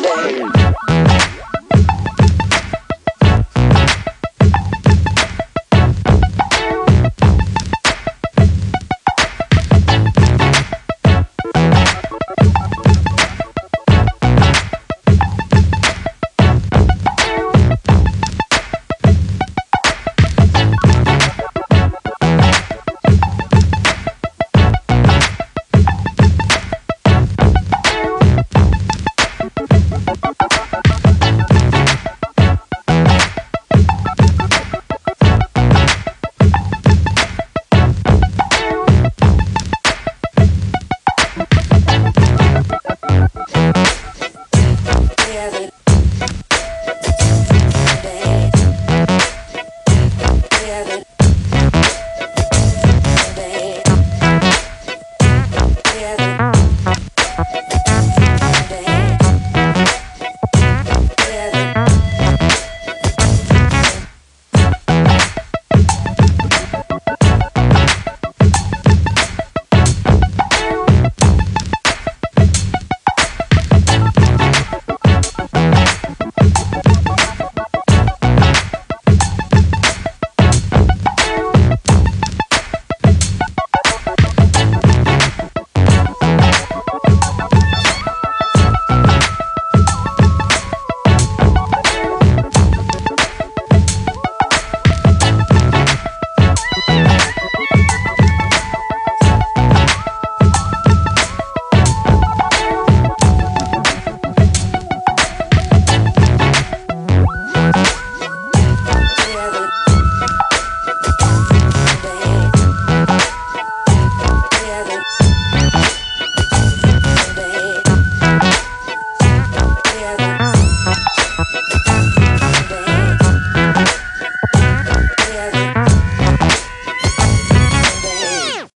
name.